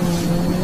Mm-hmm.